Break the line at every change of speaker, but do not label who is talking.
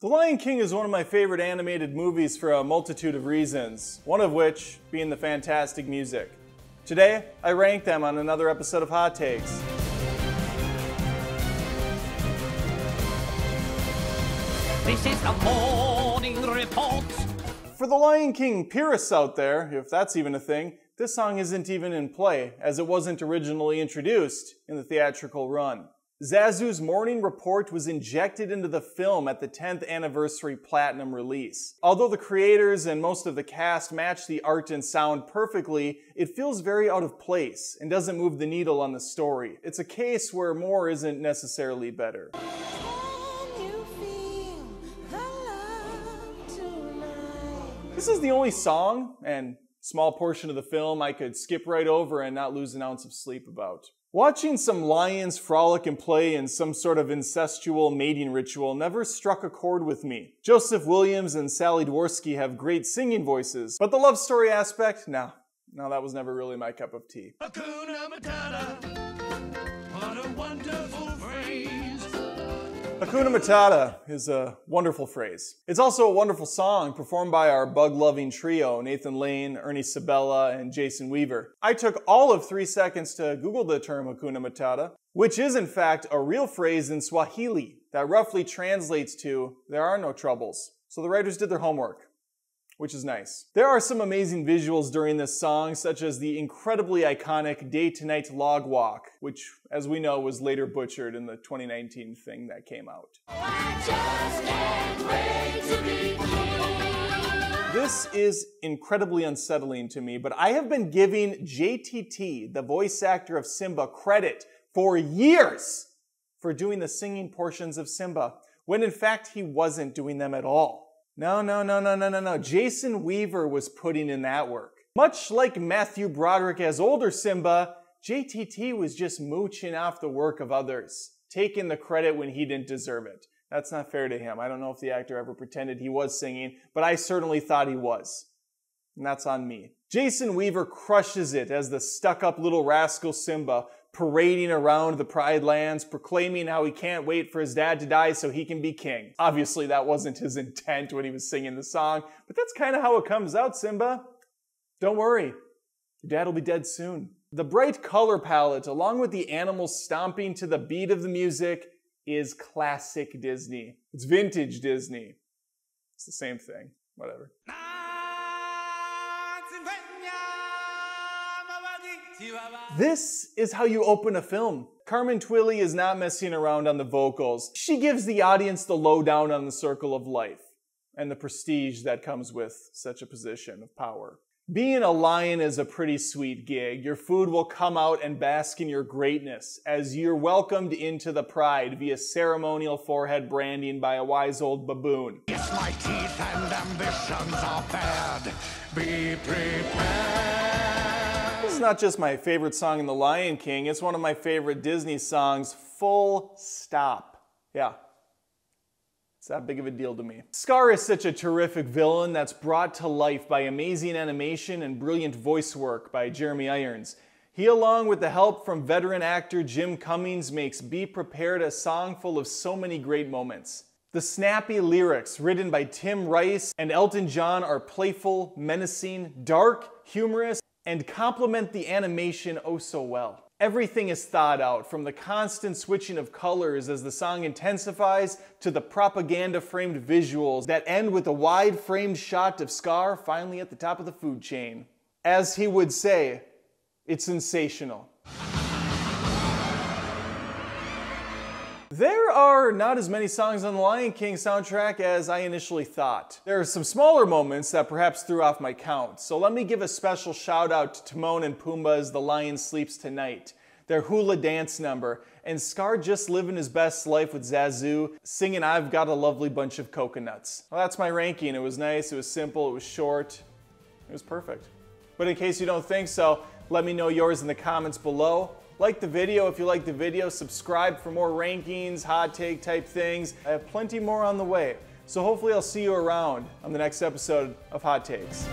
The Lion King is one of my favorite animated movies for a multitude of reasons, one of which being the fantastic music. Today, I rank them on another episode of Hot Takes.
This is the morning report.
For the Lion King purists out there, if that's even a thing, this song isn't even in play, as it wasn't originally introduced in the theatrical run. Zazu's Morning Report was injected into the film at the 10th anniversary platinum release. Although the creators and most of the cast match the art and sound perfectly, it feels very out of place and doesn't move the needle on the story. It's a case where more isn't necessarily better.
Can you feel the love tonight?
This is the only song and small portion of the film I could skip right over and not lose an ounce of sleep about. Watching some lions frolic and play in some sort of incestual mating ritual never struck a chord with me. Joseph Williams and Sally Dworsky have great singing voices, but the love story aspect, no. No, that was never really my cup of tea.
Hakuna Matata. What a wonderful phrase.
Hakuna Matata is a wonderful phrase. It's also a wonderful song performed by our bug loving trio Nathan Lane, Ernie Sabella, and Jason Weaver. I took all of three seconds to Google the term Hakuna Matata, which is in fact a real phrase in Swahili that roughly translates to there are no troubles. So the writers did their homework which is nice. There are some amazing visuals during this song, such as the incredibly iconic Day to Night Log Walk, which, as we know, was later butchered in the 2019 thing that came out. This is incredibly unsettling to me, but I have been giving JTT, the voice actor of Simba, credit for years for doing the singing portions of Simba, when in fact he wasn't doing them at all. No, no, no, no, no, no, no. Jason Weaver was putting in that work. Much like Matthew Broderick as older Simba, JTT was just mooching off the work of others, taking the credit when he didn't deserve it. That's not fair to him. I don't know if the actor ever pretended he was singing, but I certainly thought he was. And that's on me. Jason Weaver crushes it as the stuck up little rascal Simba, parading around the Pride Lands, proclaiming how he can't wait for his dad to die so he can be king. Obviously, that wasn't his intent when he was singing the song, but that's kind of how it comes out, Simba. Don't worry, your dad will be dead soon. The bright color palette, along with the animals stomping to the beat of the music, is classic Disney. It's vintage Disney. It's the same thing. Whatever. This is how you open a film. Carmen Twillie is not messing around on the vocals. She gives the audience the lowdown on the circle of life and the prestige that comes with such a position of power. Being a lion is a pretty sweet gig. Your food will come out and bask in your greatness as you're welcomed into the pride via ceremonial forehead branding by a wise old baboon.
Yes, my teeth and ambitions are bad. Be prepared.
Is not just my favorite song in The Lion King, it's one of my favorite Disney songs, full stop. Yeah. It's that big of a deal to me. Scar is such a terrific villain that's brought to life by amazing animation and brilliant voice work by Jeremy Irons. He, along with the help from veteran actor Jim Cummings, makes Be Prepared a song full of so many great moments. The snappy lyrics, written by Tim Rice and Elton John, are playful, menacing, dark, humorous, and complement the animation oh so well. Everything is thought out, from the constant switching of colors as the song intensifies to the propaganda framed visuals that end with a wide framed shot of Scar finally at the top of the food chain. As he would say, it's sensational. There are not as many songs on the Lion King soundtrack as I initially thought. There are some smaller moments that perhaps threw off my count, so let me give a special shout out to Timon and Pumbaa's The Lion Sleeps Tonight, their hula dance number, and Scar just living his best life with Zazu, singing I've Got a Lovely Bunch of Coconuts. Well, that's my ranking. It was nice, it was simple, it was short, it was perfect. But in case you don't think so, let me know yours in the comments below. Like the video if you like the video, subscribe for more rankings, hot take type things. I have plenty more on the way. So hopefully I'll see you around on the next episode of Hot Takes.